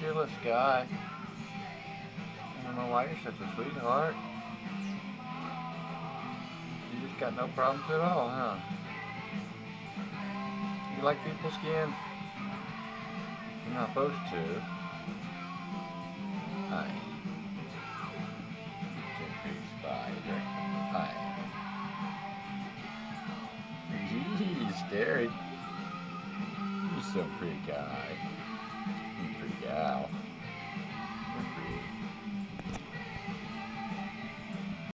chillest guy. I don't know why you're such a sweetheart. You just got no problems at all, huh? You like people's skin? You're not supposed to. Hi. Chimpy spider. Hi. He's scary. You're so pretty guy.